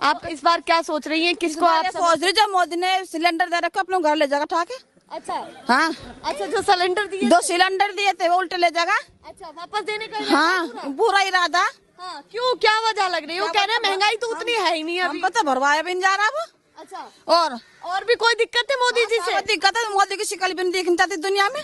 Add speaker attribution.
Speaker 1: आप इस बार क्या सोच रही हैं? किसको आप
Speaker 2: सोच रही जो मोदी ने सिलेंडर दे रखा अपने घर ले जाएगा उठा के।
Speaker 1: अच्छा।
Speaker 2: हाँ।
Speaker 1: अच्छा जो सिलेंडर दिए
Speaker 2: दो सिलेंडर दिए थे वो उल्टे ले जाएगा।
Speaker 1: अच्छा वापस देने का हाँ पूरा?
Speaker 2: इरादा।
Speaker 1: हाँ क्यों? क्या वजह लग रही है? वो कह रहे हैं महँगाई तो उतनी है ही नहीं अभी।
Speaker 2: पता भरवाया भी नहीं जा रहा वो
Speaker 1: अच्छा।
Speaker 2: और
Speaker 1: और भी कोई दिक्कत है मोदी हाँ, जी से?
Speaker 2: दिक्कत है मोदी की शिकल भी नहीं देखनी चाहती दुनिया में।